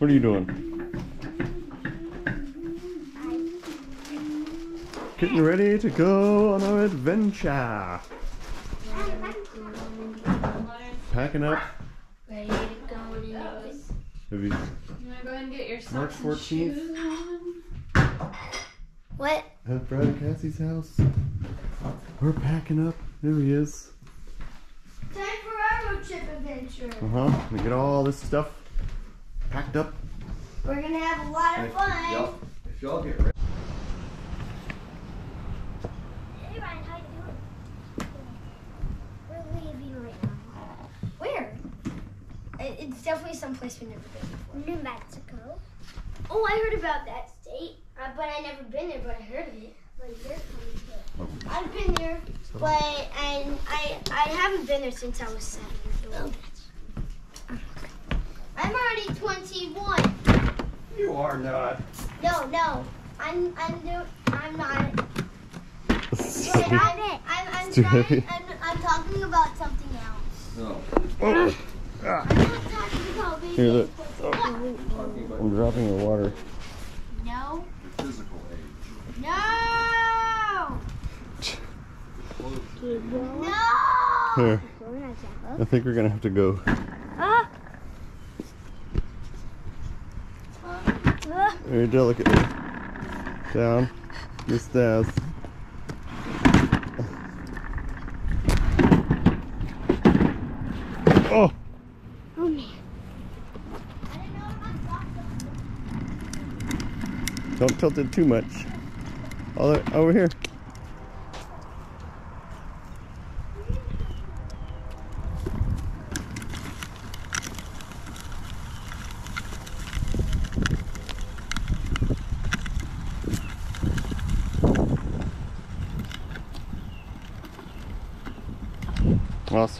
What are you doing? Getting ready to go on our adventure. Packing up. Ready to go in. Have you, You wanna go ahead and get your socks March and 14th. shoes on? What? at Brad and Cassie's house. We're packing up. There he is. Time for our road trip adventure. Uh huh. We get all this stuff packed up. We're gonna have a lot of fun. Yep. If y'all get ready. Hey Ryan, how you doing? We're leaving right now. Where? It's definitely someplace we've never been before. New Mexico. Oh, I heard about that state, uh, but I never been there. But I heard of it. But you're coming too. I've been there, but and I I haven't been there since I was seven years old. I'm already 21. You are not. No, no, I'm I'm new. I'm not. But I'm, I'm, I'm, too trying, heavy. I'm, I'm talking about something else. No. I'm not talking about baby. Here, look. What? I'm dropping your water. No. Physical age. No. No. Here. I think we're gonna have to go. Ah. Very delicately. Down. The stairs. Oh! Oh man. Don't tilt it too much. All over here.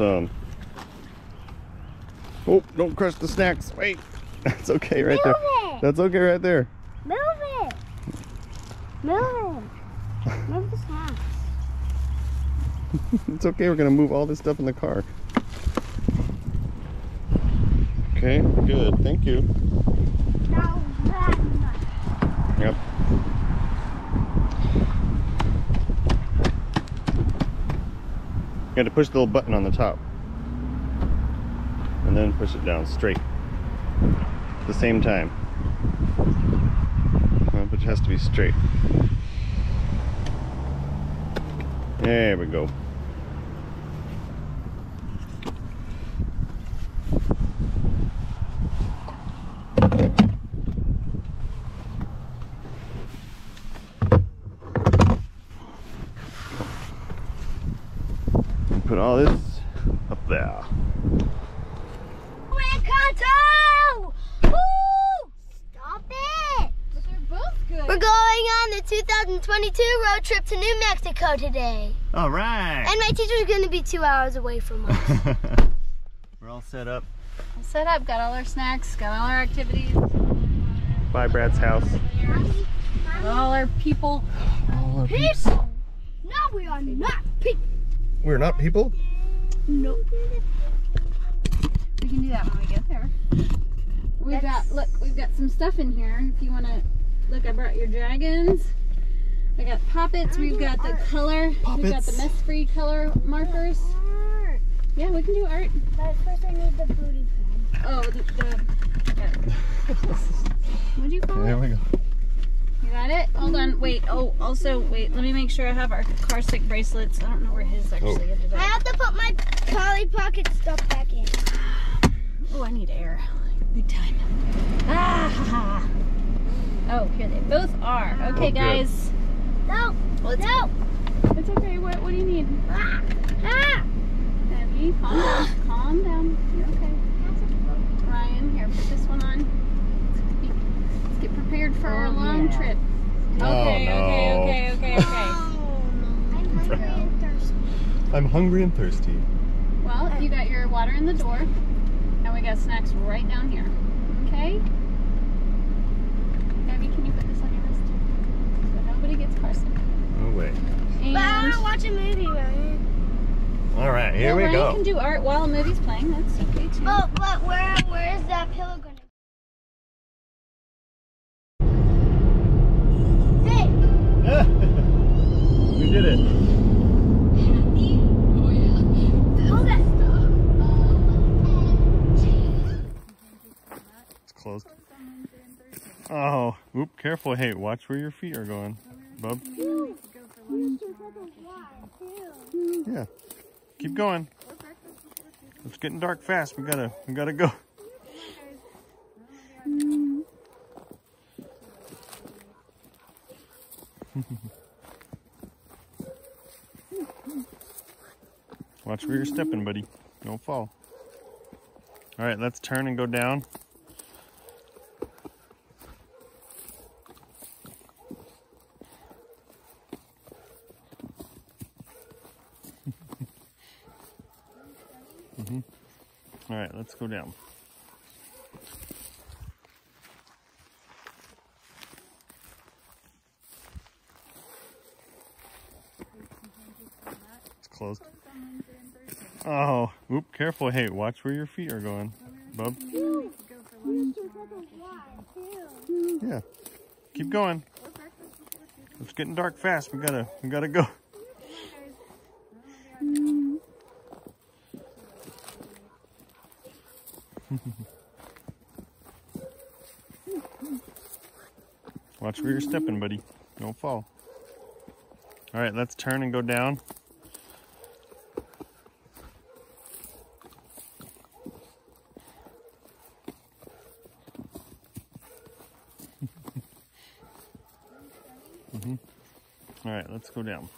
Awesome. Oh, don't crush the snacks. Wait. That's okay right there. It. That's okay right there. Move it. Move it. Move the snacks. It's okay, we're gonna move all this stuff in the car. Okay, good, thank you. Yep. You got to push the little button on the top. And then push it down straight. At the same time. Uh, But it has to be straight. There we go. And put all this up there. Encanto! Woo! Stop it! But they're both good. We're going on the 2022 road trip to New Mexico today. All right. And my teacher's going to be two hours away from us. We're all set up. All set up, got all our snacks, got all our activities, By Brad's house. got all our people. All our People! No, we are not people. We're not people? No. We can do that when we get there. We've That's- got look, we've got some stuff in here. If you want to look, I brought your dragons. I got poppets. We've got the color. We've got the mess-free color markers. Yeah, we can do art. But first I need the booty pad. Oh, the. the What'd you call There it? we go. You got it? Hold on. Wait. Oh, also, wait. Let me make sure I have our car stick bracelets. I don't know where his actually ended I have to put my Polly Pocket stuff back in. Oh, I need air. Big time. Ah! ha, ha. Oh, here they both are. Okay, Oh, good. guys. No. Well, it's, No. it's okay. What, what do you need? Ah. Ah. Abby, calm down. Calm down. You're okay. Ryan, here, put this one on. Let's, get prepared for our long trip. Oh, Okay, no. okay, okay, okay, okay. Oh, no. I'm hungry and thirsty. I'm hungry and thirsty. Well, you got your water in the door, and we got snacks right down here. Okay? person. No way. And but I want to watch a movie, Ryan. All right, here well, we Ryan go. can do art while a movie's playing. That's okay, too. Oh, but where, where is that pillow going Hey! we did it. Oh, it's closed. Oh, oop, careful. Hey, watch where your feet are going bub. Yeah. Keep going. It's getting dark fast. We gotta, we gotta go. Watch where you're stepping, buddy. Don't fall. All right, let's turn and go down. Mhm. All right, let's go down. It's closed. Oh, oop, careful. Hey, watch where your feet are going, bub. Yeah. Keep going. It's getting dark fast. We gotta, we gotta go. Watch where you're stepping, buddy. Don't fall. All right, let's turn and go down. Mhm. All right, let's go down.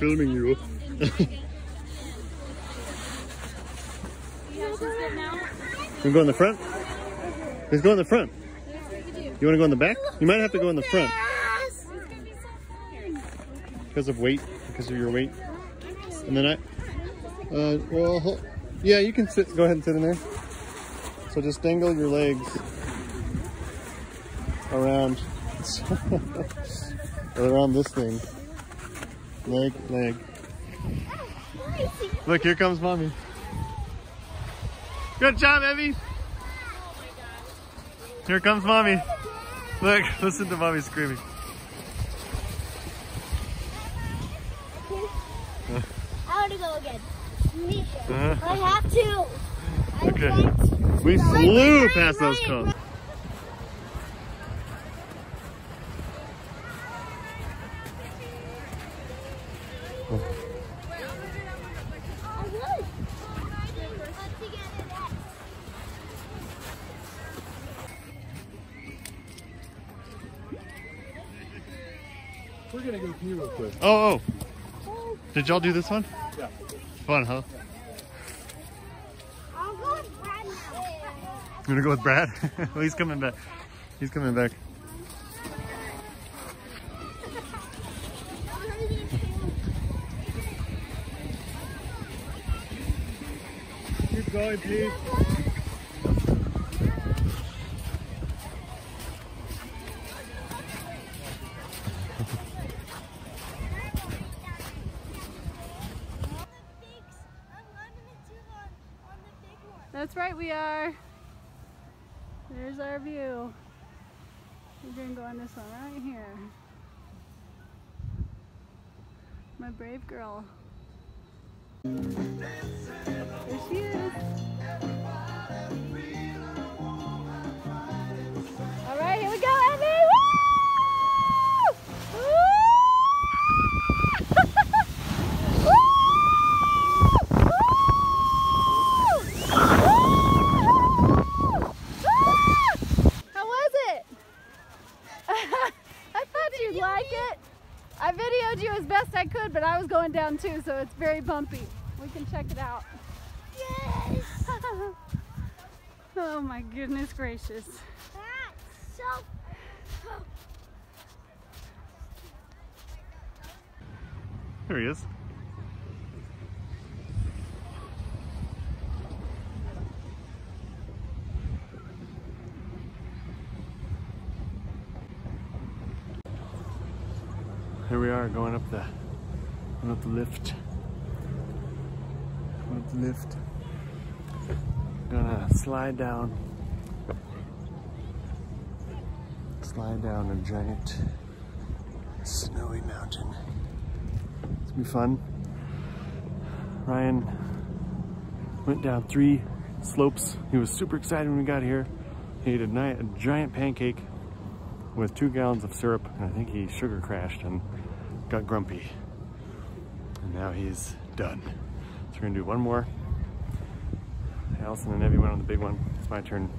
Filming you. You have to sit now. You go in the front? Let's go in the front. You want to go in the back? You might have to go in the front It's gonna be so fun. because of weight, because of your weight. And then I, uh, well, yeah, you can sit. Go ahead and sit in there. So just dangle your legs around, around this thing. Leg, leg. Look, here comes mommy. Good job, Evie. Here comes mommy. Look, listen to mommy screaming. I want to go again. Me too. Uh-huh. I have to. Okay. We flew past those cones. Did y'all do this one? Yeah. Fun, huh? I'll go with Brad now. You gonna go with Brad? well, he's coming back. He's coming back. Keep going, please. That's right, we are. There's our view. We're gonna go on this one right here. My brave girl. There she is. Very bumpy. We can check it out. Yes. oh my goodness gracious. That's so. There he is. Here we are going up the going up the lift. Lift. Gonna slide down. Slide down a giant snowy mountain. It's gonna be fun. Ryan went down three slopes. He was super excited when we got here. He ate a, a giant pancake with two gallons of syrup, and I think he sugar crashed and got grumpy. And now he's done. We're gonna do one more. Allison and Evie went on the big one. It's my turn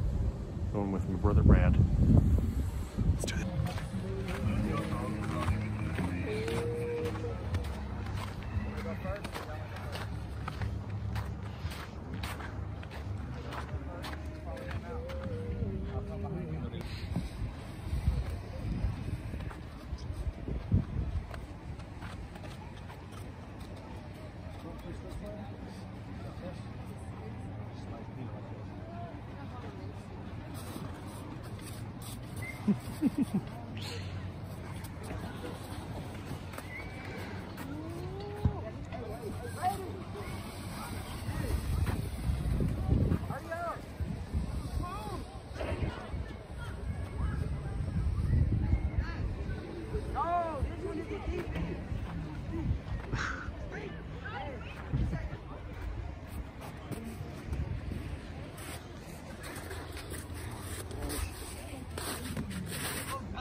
going with my brother Brad. Let's do it.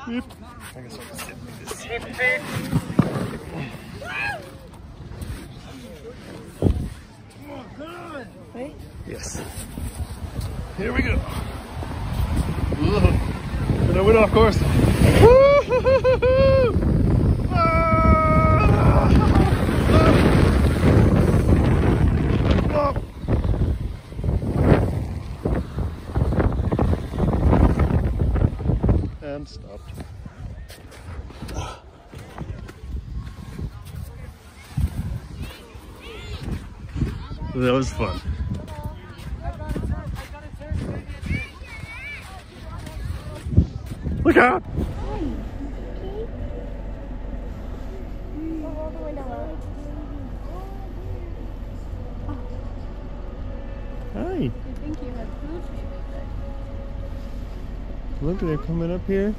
Yep. This. Yes. Here we go. And I went off course. Woo-hoo-hoo-hoo! Ah! Ah! And stopped. That was fun. Look out! Roll the window up. Hi. I think you had food maybe, Look, they're coming up here.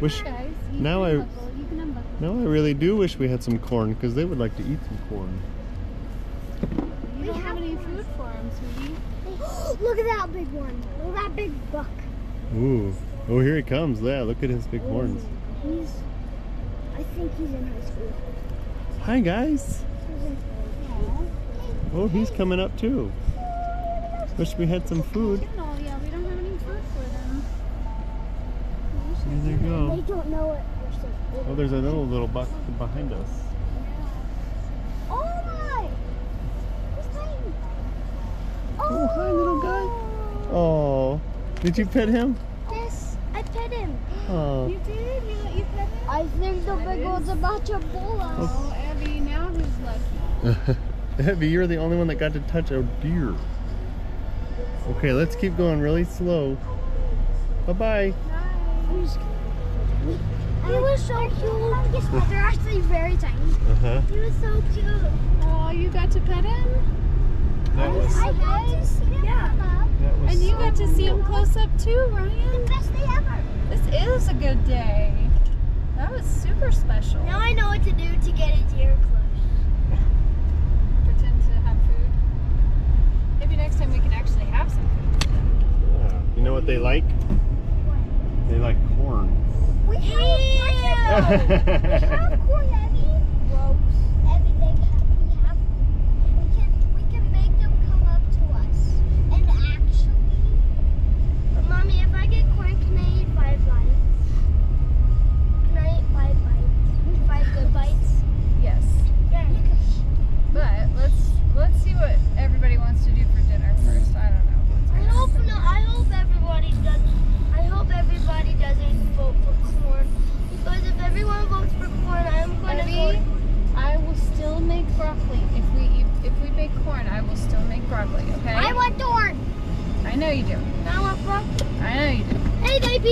Wish but guys, you Now I- unbuckle, you can unbuckle. now I really do wish we had some corn because they would like to eat some corn. You don't have any food sweetie. Look at that big one. Look at that big buck. Ooh. Oh, here he comes. Yeah, look at his big horns. He's. I think he's in high school. Hi, guys. He's in Aw. Oh, he's coming up too. Wish we had some food. No, yeah, we don't have any food for them. There they They go. don't know what we're saying. Oh, there's another little buck behind us. Oh my! He's tiny. Oh, hi, little guy. Oh, did you pet him? Yes, I pet him. Oh. You did? You you pet him? I think the big one's about to bowl us. Oh, Abby, now who's lucky? Abby, you're the only one that got to touch a deer. Okay, let's keep going really slow. Bye-bye. He was so cute. They're actually very tiny. Uh-huh. He was so cute. Oh, you got to pet him? That was, I got to see him. Yeah. that was And you got to see him close up too, Ryan. The best day ever. This is a good day. That was super special. Now I know what to do to get a deer close. Pretend to have food. Maybe next time we can actually have some food. Yeah. You know what they like? They like corn. We have, we have corn, Evie. Gross. Evie, they have, we have, we can, we can make them come up to us. And actually, Mommy, if I get corn, can I eat five bites? Can I eat five bites? Five good bites? Yes. Yeah. I know you do. I want broccoli. I know you do.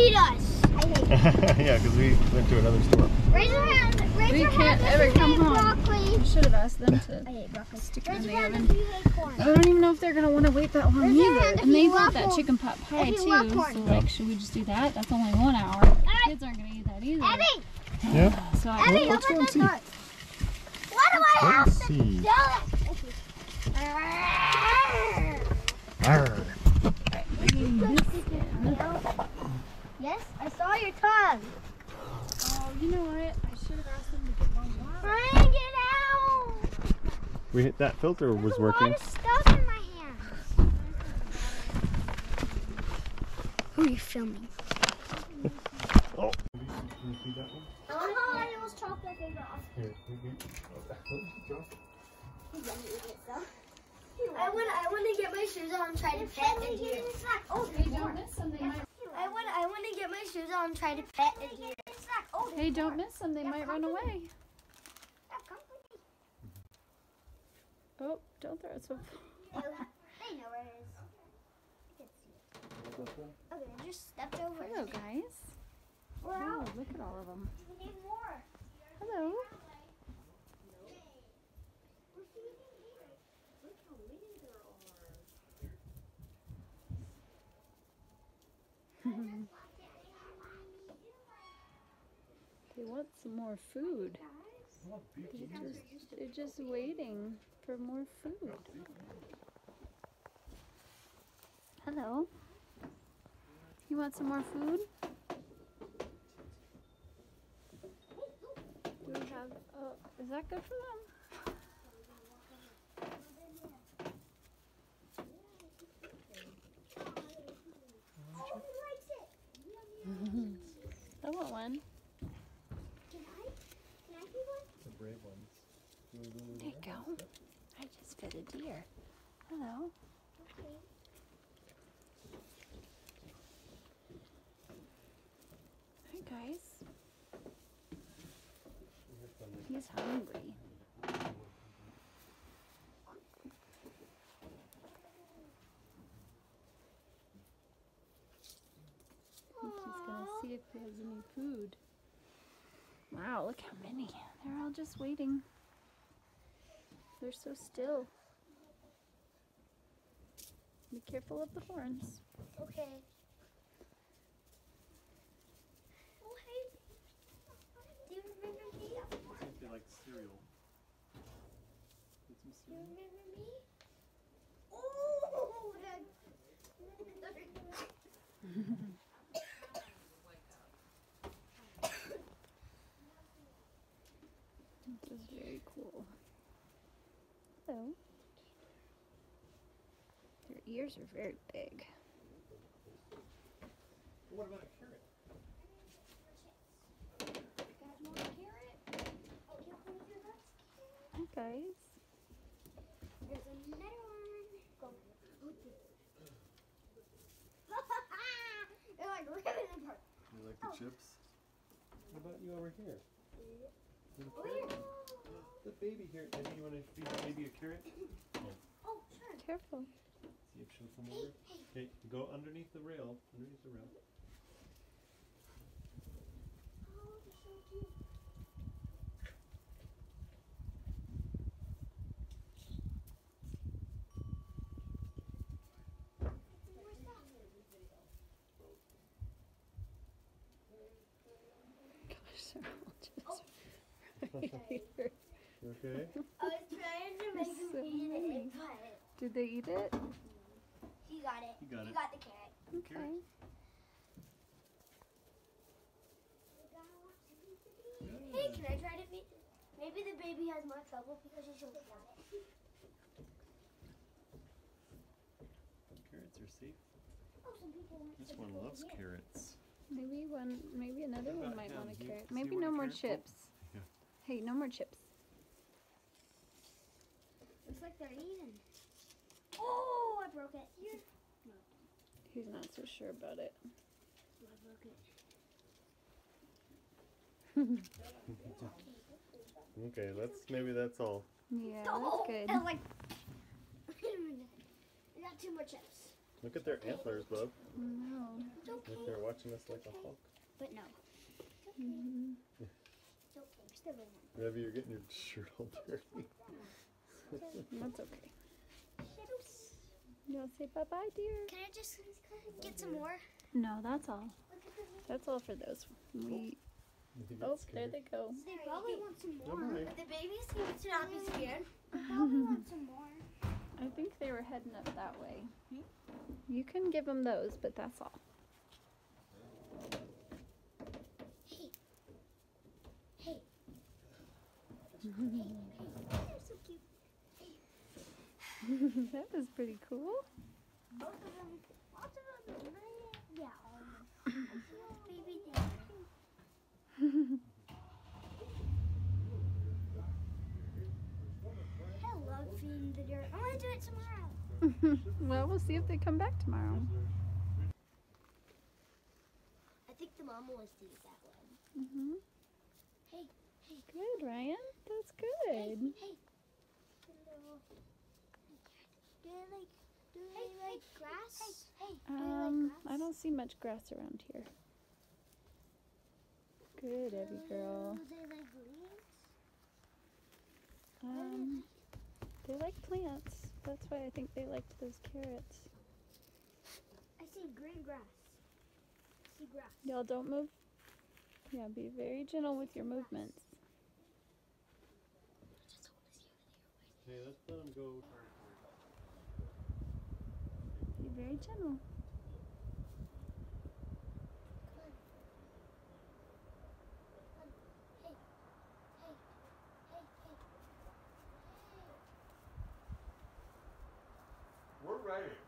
Hey, they beat us. I hate yeah, because we went to another store. Raise your hand. Raise We your can't hand ever you come home. broccoli. We should have asked them to I hate broccoli. stick it in the oven. if you hate corn. I don't even know if they're gonna want to wait that long Raise your either. hand if And they want love that chicken pot pie too. So Yeah. like, should we just do that? That's only one hour. The kids aren't gonna eat that either. Abby, Yeah. So I Abby, let's how go about and that? What do I have Let's to see. do? Arr. Yes, I saw your tongue. Oh, you know what? I should have asked them to get one more water. Bring it out. We hit that filter was There's a working. lot of stuff in my hands. Who are you filming? Oh. Can you see that one? Oh, I almost chopped my finger off. Here, you- you- oh, I want, I want to get my shoes on and try to pet a deer. Oh, Hey, don't miss them. They might. I want, I want to get my shoes on and try to pet a deer. Oh, Hey, don't miss them. They might run away. Oh, don't throw it so. They know where it is. Okay, I just stepped over Hello, guys. We're Oh, out. look at all of them. We need more. Hello. want some more food. They're just, they're just waiting for more food. Hello. You want some more food? Do we have? Oh, is that good for them? I want one. Can I? Can I be one? The brave ones. There you go. I just fed a deer. Hello. Hi guys. He's hungry. He's gonna see if he has any food. Wow, look how many. They're all just waiting. They're so still. Be careful of the horns. Okay. Oh, hey. Do you remember me? They like cereal. Get some Do you remember me? Oh, that. This is very cool. Hello. Their ears are very big. What about a carrot? Hi guys. There's another one. Go. They're like ripping apart. You like the oh. chips? What about you over here? Little Where? Oh, carrot. The baby here. Maybe you want to feed the baby a carrot? Oh, sure. Careful. See if she'll come over. Okay, go underneath the rail. Underneath the rail. Oh, they're so cute. Gosh, they're all just oh. right here. You okay? I was trying to make him So eat it, but Did they eat it? He got it. He got he it. got the carrot. Okay. Hey, can I try to feed? Maybe the baby has more trouble because she's so young. Carrots are safe. Oh, some people want This one loves here. carrots. Maybe one. Maybe another one uh, might want a him? Carrot. Maybe no more carrot? Chips. yeah. Hey, no more chips. Looks like they're eating. Oh, I broke it. Here. He's not so sure about it. I broke it. Okay, that's maybe that's all. Yeah, Oh, that's good. I was like, wait a minute. I got two more chips. Look at their antlers, bub. No. It's okay. Like they're watching us like a hawk. But no. Mhm. It's okay. We're still in one. Maybe you're getting your shirt all dirty. That's okay. Oops. You want to say bye bye, dear? Can I just get some more? No, that's all. Look at the That's all for those. We. You get Oh, there they go. They probably want some more. Don't. The babies seem to not be scared. They probably want some more. I think they were heading up that way. Hmm? You can give them those, but that's all. Hey. Hey. hey. They're so cute. that was pretty cool. Both of them. Lots of them. Yeah, all of them. Baby deer. I love feeding the deer. I want to do it tomorrow. well, we'll see if they come back tomorrow. I think the mama wants to eat that one. Mm -hmm. Hey, hey, Good, Ryan. That's good. hey. Hello. Do they like, do they like grass? Hey, hey, do they Um, I don't see much grass around here. Good, Evie girl. Do they like leaves? Um, they like plants. That's why I think they liked those carrots. I see green grass. I see grass. Y'all don't move. Yeah, be very gentle with your movements. Hey, let's let them go. Very gentle. We're ready.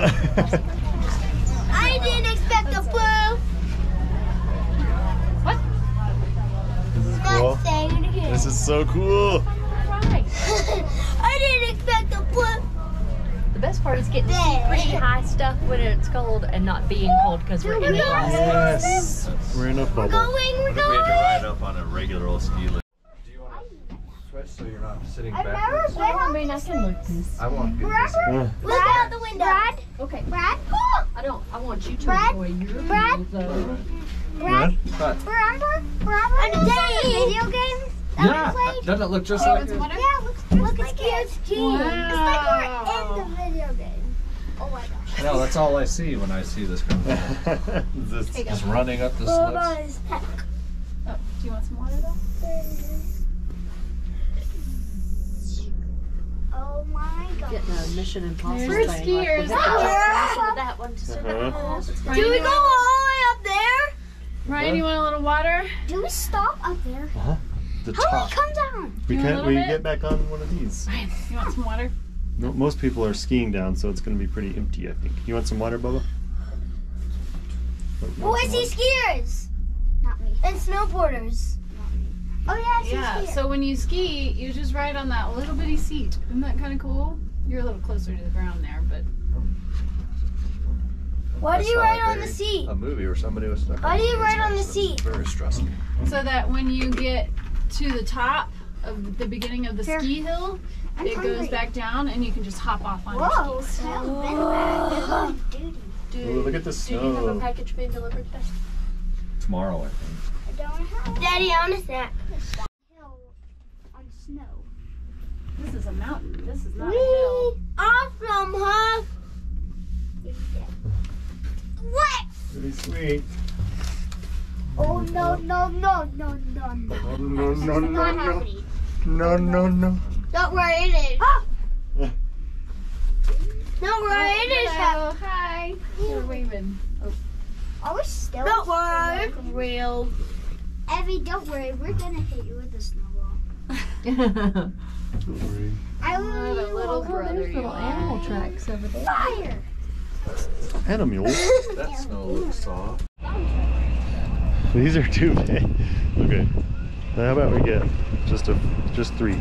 I didn't expect a blue. This is Not cool. saying it again. This is so cool. I didn't expect a blue. The best part is getting to see pretty high stuff when it's cold and not being cold because we're in the glass. Yes. We're in a We're going, we're What if we had to ride up on a regular old ski lift? Do you want to switch so you're not sitting I've never backwards? been on mean, I can look this. I won't get this. Yeah. Look out the window. Brad, Okay, Brad, I don't. I want you to Brad? enjoy your Brad? view, though. Brad, But remember, remember the video games that yeah, we played? doesn't it look just like it? Yeah, look, look at Gears G. It's like we're in the video game. Oh my gosh. No, that's all I see when I see this guy. This- Just running up the Hold slopes. on his heck. Oh, do you want some water though? Oh my gosh. Getting a Mission Impossible There's thing. skiers. Like, we have to Ah. listen to that one to Uh-huh. Do we go all the way up there? Ryan, you want a little water? Do we stop up there? Huh? The How do top. we come down? We You can't. We bit? get back on one of these. Ryan, you want some water? No, most people are skiing down, so it's going to be pretty empty. I think. You want some water, Bubba? You I see skiers. Not me. And snowboarders. Oh yeah, I see Yeah, skiers. so when you ski, you just ride on that little bitty seat. Isn't that kind of cool? You're a little closer to the ground there, but Why do you ride on the seat? A movie where somebody was stuck. Why do you ride on the fence. It was seat? Very stressful. so that when you get to the top of the beginning of the Here. ski hill, I'm it goes back down and you can just hop off on Whoa, your skis. Whoa. Do, Ooh, look at the snow. do you have a package being delivered today? Tomorrow, I think. Daddy, I want a snack. Hill on snow. This is a mountain. This is not a hill. Whee! Awesome, huh? What? Pretty sweet. Oh no no no no no no! No, no, no, no, Not no, happening. no, no, no. Don't worry, it is. Ah! Don't worry, it is happening. Hello, hi. You're waving. Oh. Are we still? Don't worry. Real. Evie, don't worry. We're gonna hit you with a snowball. Don't worry. I What a will. little brother you little oh, are. animal tracks over there. Fire. Animal. That snow looks soft. These are too big. Okay. Now how about we get just a just three?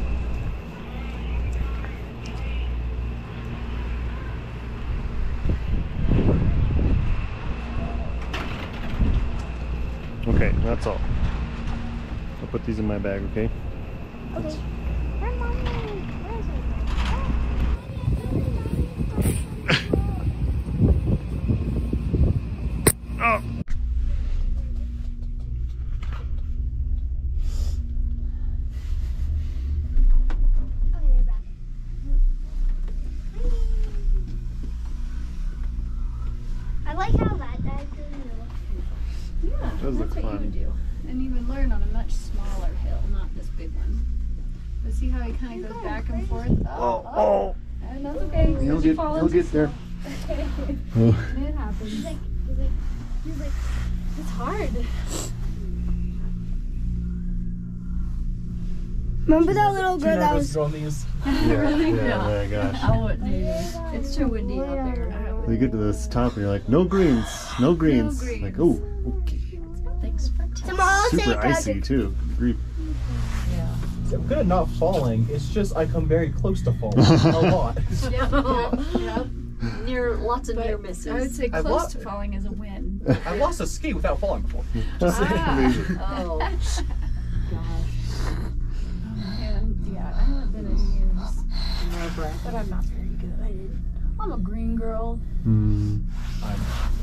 Okay, that's all. Put these in my bag, okay? Okay. Where mommy? Where is it? Oh. Okay, they're back. I like how that dies in the middle. Yeah, Those look that's what fun. you would do. And you would learn on a much smaller hill, not this big one. But see how he kind of goes back and forth? Oh, Oh, oh. And that's okay. You'll Did you get, fall you'll get there. Oh. it happens. He's like, he's like, he's like, It's hard. Remember that little girl that was. on these. Yeah, Really? yeah, Yeah. my gosh. I wouldn't do this. It's too windy out there. You get to this top and you're like, no greens, no greens. greens. Like, oh, okay. Thanks for Tomorrow, Super St. icy Patrick. too. Grief. I'm good at not falling. It's just I come very close to falling a lot. Yep, yep, yep. Near lots of But near misses. I would say close love to falling is a win. I lost a ski without falling before. Amazing. Oh, gosh. And yeah, I haven't been in years, No breath. but I'm not very good. I'm a green girl. Hmm. I'm,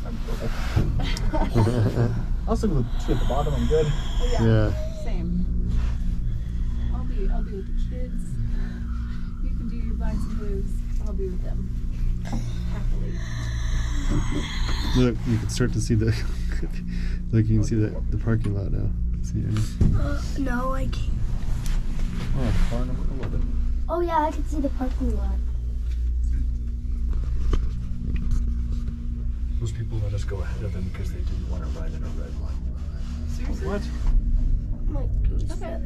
I'm purple. I'll stick with the two at the bottom. I'm good. yeah. Same. I'll be I'll be with the kids. You can do your blinds and blues. I'll be with them. Happily. Look, you can start to see the. Look, you can see the, the parking lot now. See any? Uh, no, I can't. Oh, car number 11. Oh yeah, I can see the parking lot. Those people let us go ahead of them because they didn't want to ride in a red line. Seriously? What? Okay.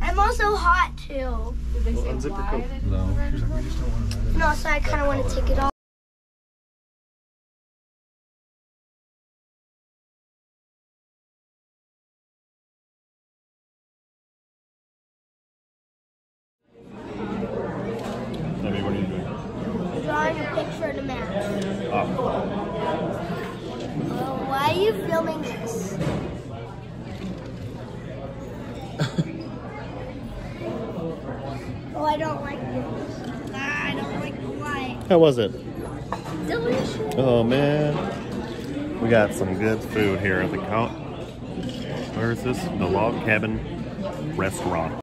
I'm also hot too. Did they say why? No. No, so I kind of want to take it off. How was it? Delicious. Oh man. We got some good food here at the count. Where is this? The Log Cabin Restaurant.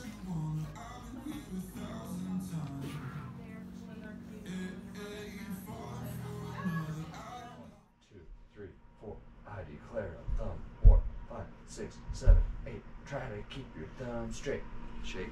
Two, three, four. I declare a thumb. Four, five, six, seven, eight. Try to keep your thumb straight. Shake.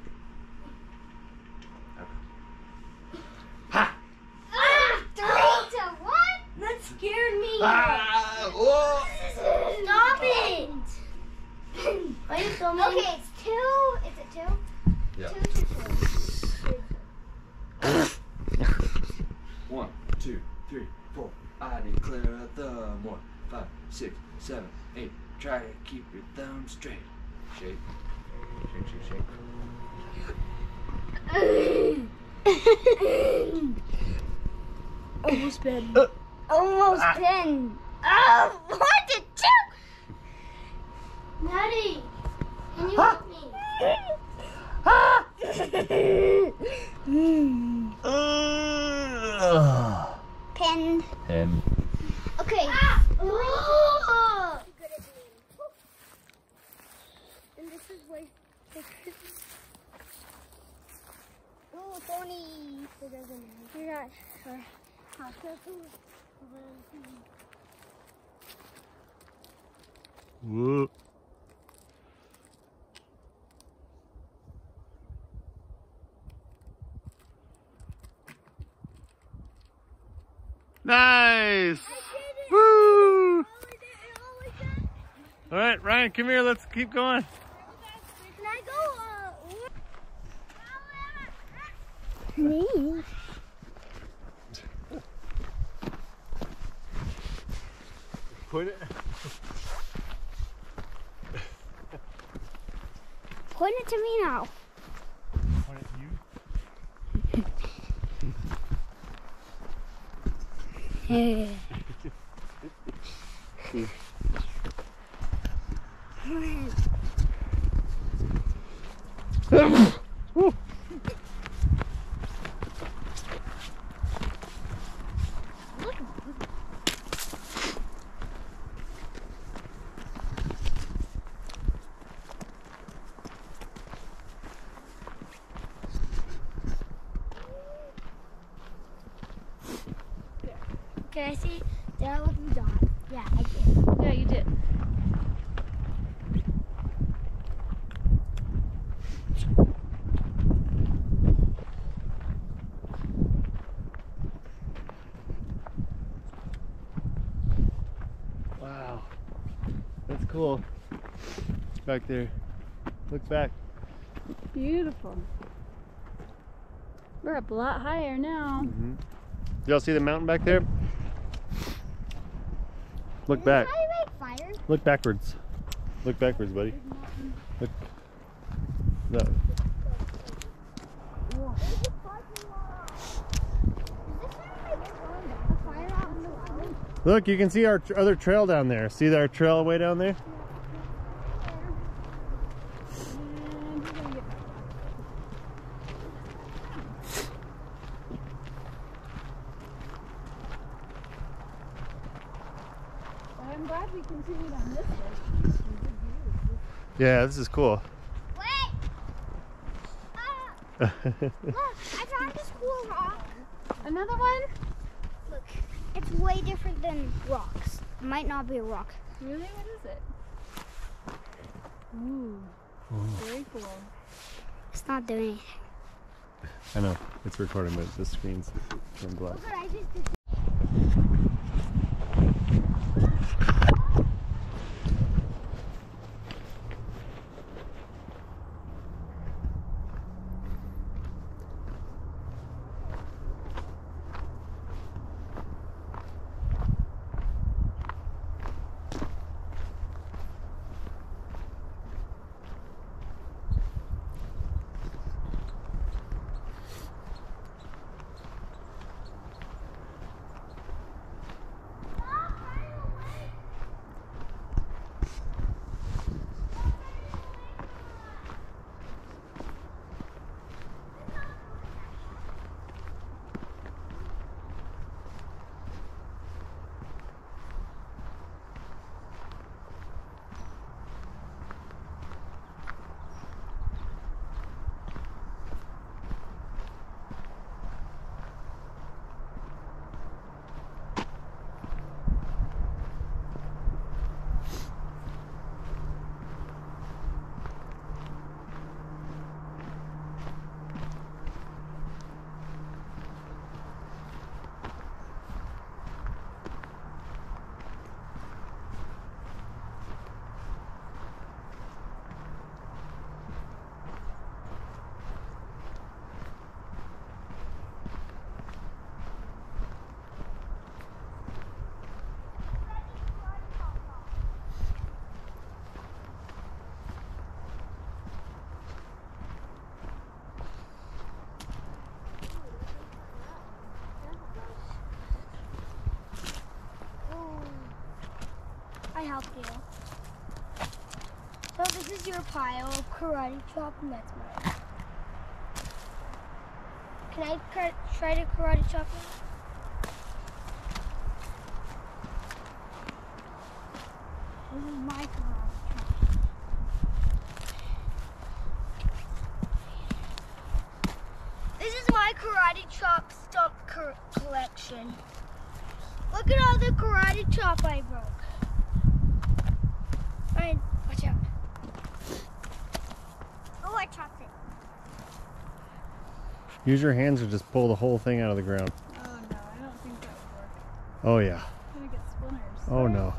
Whoa. Nice! Woo! Oh, All right, Ryan, come here. Let's keep going. Can I go? Uh, Me? Point it. Point it to me now. Point it to you. yeah. back there. Look back. Beautiful. We're up a lot higher now. Mm -hmm. Y'all see the mountain back there? Look Isn't back. Look backwards. Look backwards, buddy. Look. No. Look, you can see our other trail down there. See our trail way down there? Yeah, this is cool. Wait! Ah, look, I found this cool rock. Another one? Look, it's way different than rocks. It might not be a rock. Really? What is it? Ooh. Very cool. It's not doing anything. I know, it's recording, but the screen's turned black. I helped you. So this is your pile of karate chop and that's mine. Can I try to karate chop? This is my karate chop. This is my karate chop stump cor- collection. Look at all the karate chop I broke. Ryan, watch out. Oh, I chopped it. Use your hands or just pull the whole thing out of the ground. Oh no, I don't think that would work. Oh yeah. I'm gonna get splinters. Oh no.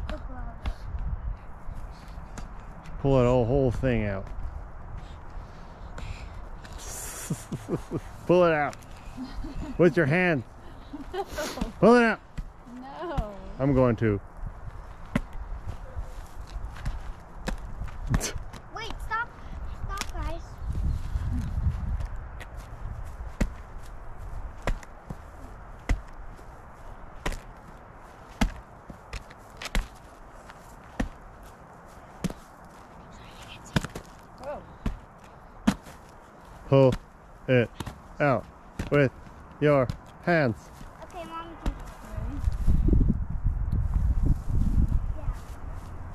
Pull that whole, whole thing out. Pull it out. With your hand. Pull it out. No. I'm going to. Wait, stop. Stop, guys. Whoa. Pull it out with your hands. Okay, mommy can.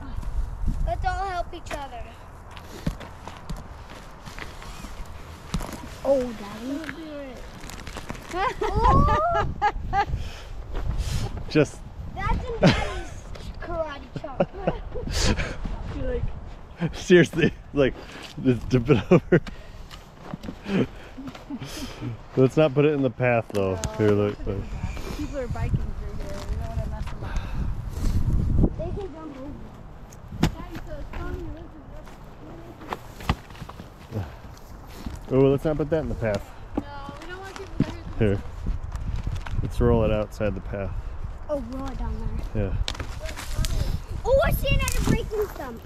Ready? Let's all help each other. Oh, daddy. Don't do it. oh, Just that's in daddy's karate chop. You're like, seriously, like, just dip it over. Let's not put it in the path though. Here, look. people are biking through here. We don't want to mess them up. They can jump over. Daddy, so it's Tony Elizabeth. Oh, let's not put that in the path. No, we don't want people Here. Let's roll it outside the path. Oh, roll it down there. Yeah. Oh, I see another breaking stump.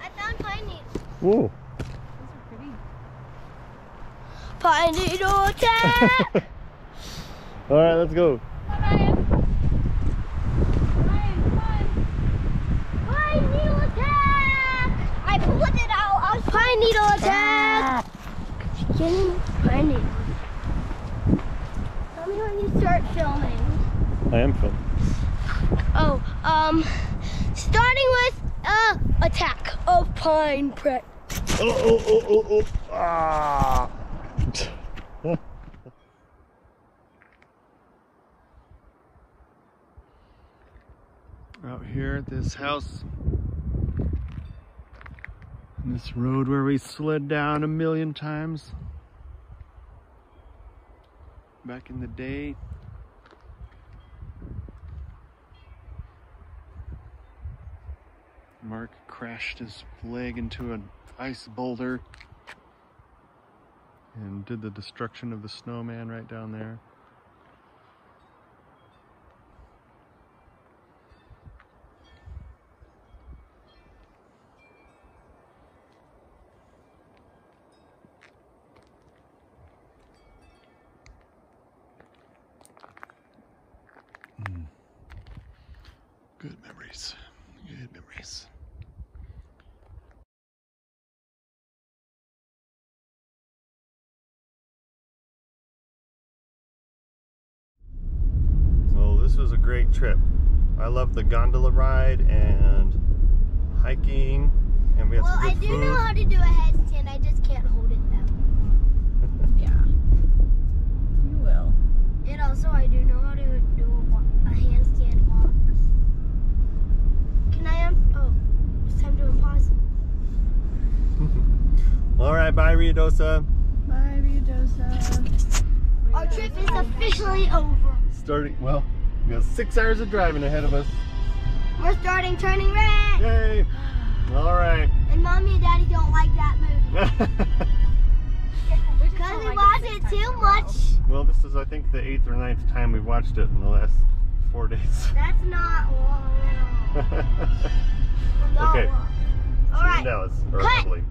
I found pine needles. Whoa. Pine needle attack! All right, let's go. Pine needle attack! I pulled it out. I was pine needle attack. Chicken pine needle. Tell me when you start filming. I am filming. Oh, um, starting with uh, attack of pine prick. Oh, oh, oh, oh, oh. Ah. Out here at this house. On this road where we slid down a million times. Back in the day. Crashed his leg into an ice boulder and did the destruction of the snowman right down there. Mm. Good memories. Good memories. Trip. I love the gondola ride and hiking, and we had Well, some I do food. know how to do a headstand. I just can't hold it though. Yeah. You will. And also, I do know how to do a, wa- a handstand walk. Can I? Um, oh, it's time to unpause. All right, bye, Ruidoso. Bye, Ruidoso. Our trip is officially over. Starting, well, we got six hours of driving ahead of us. We're starting Turning Red. Yay! All right. And mommy and daddy don't like that movie because we watch it too much. well, this is, I think, the eighth or ninth time we've watched it in the last four days. That's not long at all. Okay. long. All See you right. in Dallas, or Cut. Emily.